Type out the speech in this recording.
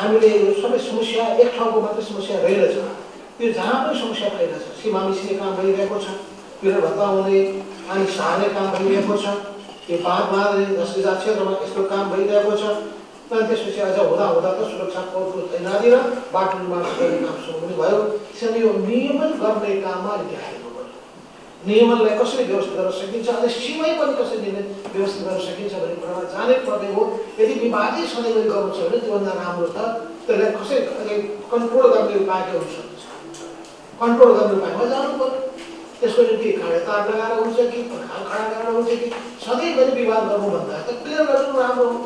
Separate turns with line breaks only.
हामीले यो सबै समस्या एक ठाउँको मात्रै समस्या रहेनछ यो जहाँ पनि समस्या भइरहेछ सीमा मिसिने काम भइरहेको छ पिर भत्ता हुने अनि सार्ने काम भइरहेको छ यो बाँध दस हजार क्षेत्रमा यस्तो काम भइरहेको छ अनि त्यसपछि अझ हुँदा हुँदा त सुरक्षा कोडको तैनाती र बाटो निर्माण गर्ने काम सुरु पनि भयो। त्यसैले यो नियमन गर्ने काममा अलिक पर्यो नियमनलाई कसरी व्यवस्थित गर्न सकिन्छ? अझ सीमै पनि कसरी व्यवस्थित गर्न सकिन्छ भन्ने कुरामा जानै पर्ने हो। यदि विवादै सधैँभरि गर्नु छ भने त्योभन्दा राम्रो त त्यसलाई कसरी कन्ट्रोल गर्ने उपाय के हुन सक्छ कन्ट्रोल गर्ने उपायमा जानु पर्यो। त्यसको निम्ति तार लगाएर हुन्छ कि खडा गरेर हुन्छ कि? सधैँभरि विवाद गर्नुभन्दा त क्लियर गर्नु राम्रो हो।